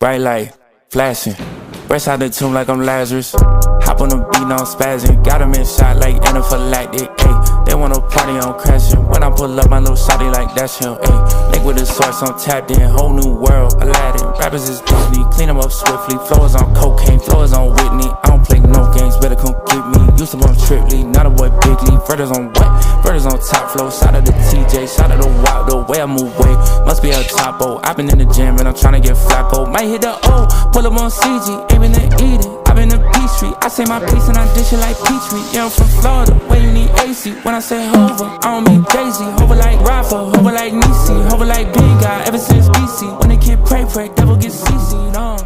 Bright light, flashing. Breast out the tomb like I'm Lazarus. Hop on the beat, now I'm spazzing. Got him in shot like anaphylactic. Ayy, they wanna party, I'm crashing. When I pull up, my little shotty like that's him. Ayy, link with the source, I'm tapped in. Whole new world, Aladdin. Rappers is Disney, clean them up swiftly. Floors on cocaine, floors on Whitney. I don't play no games, better come get me. Used to on Tripley, not a boy Bigly. Verters on what? Verters on top flow. Shout out to TJ, to Wild, the way I move way. Must be a topo. I've been in the gym and I'm trying to get Flacco. Might hit the O, pull up on CG, aiming to eat it. I've been to Peachtree, I say my piece and I dish it like Peachtree. Yeah, I'm from Florida, where you need AC. When I say hover, I don't mean Daisy. Hover like Rafa, hover like Nisi, hover like Big Guy ever since BC. When the kid pray, pray, devil get CC, no.